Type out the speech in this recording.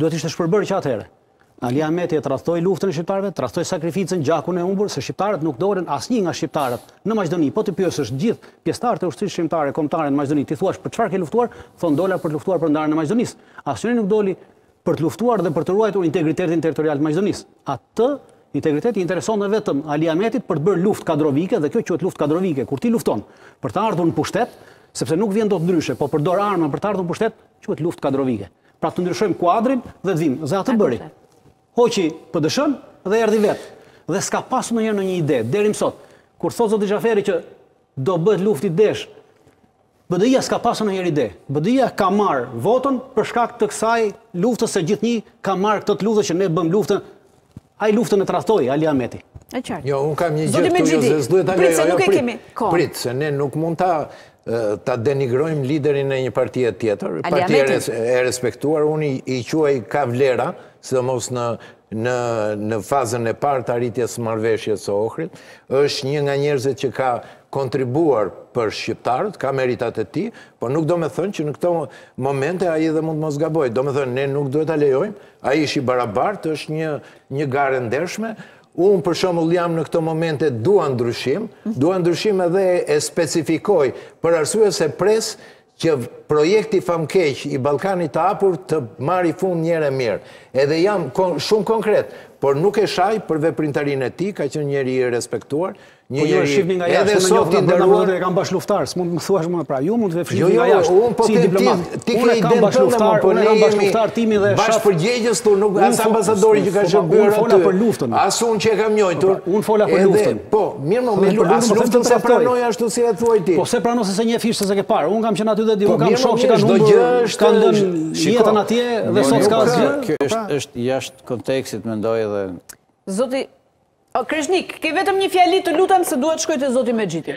Duhet të ishte shpërbërë që atëherë. Ali Ahmeti e tradhtoi luftën e shqiptarëve, tradhtoi sakrificën, gjakun e humbur, se shqiptarët nuk dolën asnjë nga shqiptarët në Maqedoni. Po t'i pyesësh gjithë pjesëtarët e ushtrisë çlirimtare kombëtare në Maqedoni, t'i thuash për çfarë ke luftuar, thonë dola për të luftuar për ndarjen e Maqedonisë. Asnjëri nuk doli për të luftuar dhe për të ruajtur integritetin territorial të Maqedonisë. Atë integritet i interesonte vetëm Ali Ahmetit për të bërë luftë kadrovike dhe kjo quhet luftë kadrovike. Kur ti lufton për të ardhur në pushtet, sepse nuk vjen dot ndryshe, po përdor armën për të ardhur në pushtet, quhet luftë kadrovike. Pra të ndryshojmë kuadrin dhe të vim. Dhe atë bëri. Hoqi PDSH-në dhe erdhi vetë. Dhe s'ka pasur ndonjëherë ndonjë ide, deri më sot. Kur thotë zoti Xhaferi që do bëhet luftë idesh, BDI-ja s'ka pasur ndonjëherë ide. BDI-ja ka marrë votën për shkak të kësaj luftës se gjithnjë ka marrë këtë të luftës që ne bëmë luftën Ai luftën e tradhtoi Ali Ahmeti. E qartë. Jo, unë kam një gjë këtu, jo, se s'duhet ta lejoj, ajo prit. Prit, se ne nuk mund ta ta denigrojmë liderin e një partie tjetër. Parti e respektuar, unë i quaj ka vlera, sidomos në në në fazën e parë të arritjes së marrëveshjes së Ohrit, është një nga njerëzit që ka kontribuar për shqiptarët, ka meritat e tij, por nuk domethënë që në këto momente ai edhe mund të mos gabojë. Domethënë ne nuk duhet ta lejojmë Ai është i barabartë, është një një garë e ndershme. Unë për shembull jam në këto momente dua ndryshim, mhm. dua ndryshim edhe e specifikoj për arsye se pres që projekti famkeq i Ballkanit të hapur të marrë fund një herë e mirë. Edhe jam kon, shumë konkret, por nuk e shaj për veprimtarinë e tij, ka qenë njeri i respektuar, Një njeri, po shihni nga jashtë, edhe sot i nderuar, e kam bashkëluftëtar, s'mund të më thuash më pra. Ju mund ta shihni jo, nga jo, jashtë. Jo, unë po si diplomat. Unë e kam bashkëluftëtar, unë e kam bashkëluftëtar timin dhe bashkëpërgjegjës tu nuk as ambasadori që ka qenë bërë. Unë fola për luftën. As unë që e kam njohur. Po, unë fola për luftën. Po, mirë më me luftën, as luftën s'e pranoj ashtu si e thua ti. Po s'e pranon se një fish s'e ke parë. Unë kam qenë aty dhe di, unë kam shokë që kanë humbur, kanë dhënë jetën atje dhe sot s'ka asgjë. Kjo është është jashtë kontekstit mendoj edhe Zoti O Kreshnik, ke vetëm një fjali të lutem se dua të shkoj te zoti Mexhiti.